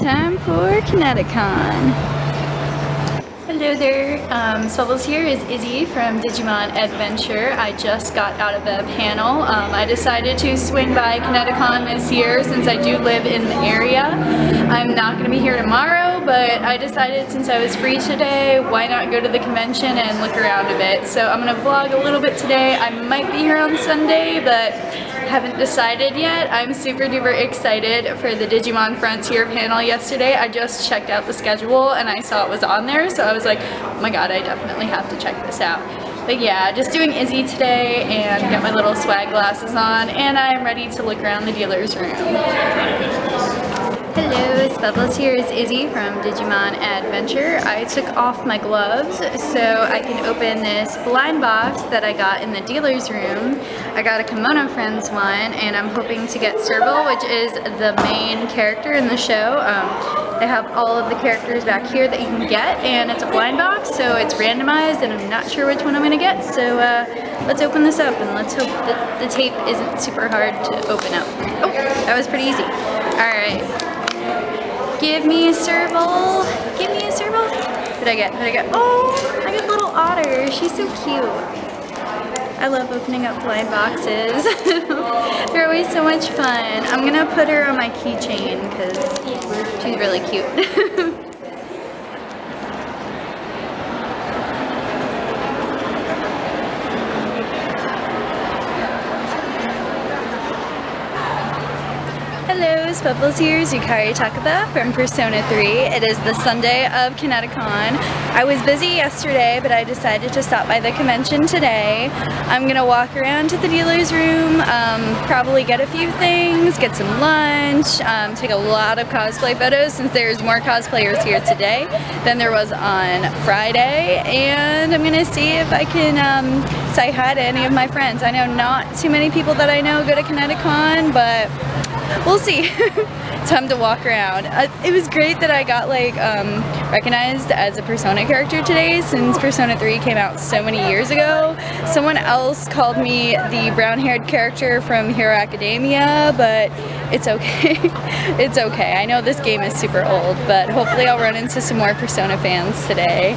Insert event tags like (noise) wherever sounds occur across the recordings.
time for ConnectiCon. Hello there, um, Spufflez here is Izzy from Digimon Adventure. I just got out of a panel. Um, I decided to swing by ConnectiCon this year since I do live in the area. I'm not going to be here tomorrow, but I decided since I was free today, why not go to the convention and look around a bit. So I'm going to vlog a little bit today. I might be here on Sunday, but haven't decided yet. I'm super duper excited for the Digimon Frontier panel yesterday. I just checked out the schedule and I saw it was on there, so I was like, oh my god, I definitely have to check this out. But yeah, just doing Izzy today and got my little swag glasses on and I'm ready to look around the dealer's room. Hello, it's Spufflez here is Izzy from Digimon Adventure. I took off my gloves so I can open this blind box that I got in the dealer's room. I got a Kemono Friends one and I'm hoping to get Serval, which is the main character in the show. Um, they have all of the characters back here that you can get and it's a blind box so it's randomized and I'm not sure which one I'm going to get so uh, let's open this up and let's hope that the tape isn't super hard to open up. Oh, that was pretty easy. Alright. Give me a serval. Give me a serval. What did I get? What did I get? Oh, I got little otter. She's so cute. I love opening up blind boxes. (laughs) They're always so much fun. I'm gonna put her on my keychain because she's really cute. (laughs) Hello, Spufflez here, Yukari Takeba from Persona 3. It is the Sunday of ConnectiCon. I was busy yesterday, but I decided to stop by the convention today. I'm gonna walk around to the dealer's room, um, probably get a few things, get some lunch, um, take a lot of cosplay photos since there's more cosplayers here today than there was on Friday, and I'm gonna see if I can um, say hi to any of my friends. I know not too many people that I know go to ConnectiCon, but we'll see. (laughs) Time to walk around. Uh, it was great that I got like um, recognized as a Persona character today since Persona 3 came out so many years ago. Someone else called me the brown-haired character from Hero Academia, but it's okay. (laughs) it's okay. I know this game is super old, but hopefully I'll run into some more Persona fans today.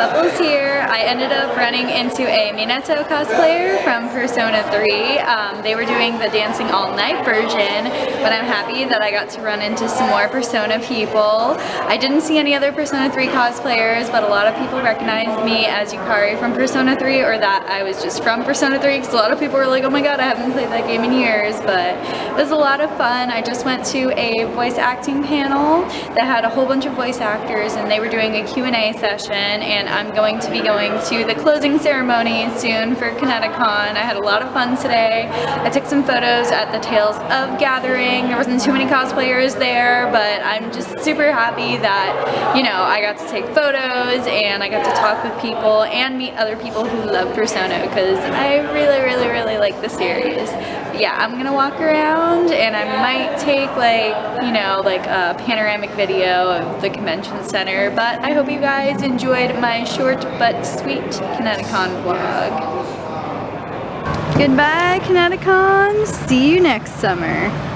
Here. I ended up running into a Minato cosplayer from Persona 3. Um, they were doing the Dancing All Night version, but I'm happy that I got to run into some more Persona people. I didn't see any other Persona 3 cosplayers, but a lot of people recognized me as Yukari from Persona 3 or that I was just from Persona 3 because a lot of people were like, oh my god, I haven't played that game in years, but it was a lot of fun. I just went to a voice acting panel that had a whole bunch of voice actors and they were doing a Q&A session and I'm going to be going to the closing ceremony soon for ConnectiCon. I had a lot of fun today. I took some photos at the Tales of Gathering. There wasn't too many cosplayers there, but I'm just super happy that, you know, I got to take photos and I got to talk with people and meet other people who love Persona because I really, really, really like the series. Yeah, I'm gonna walk around and I might take like, you know, like a panoramic video of the convention center, but I hope you guys enjoyed my short but sweet ConnectiCon vlog. Goodbye ConnectiCon, see you next summer.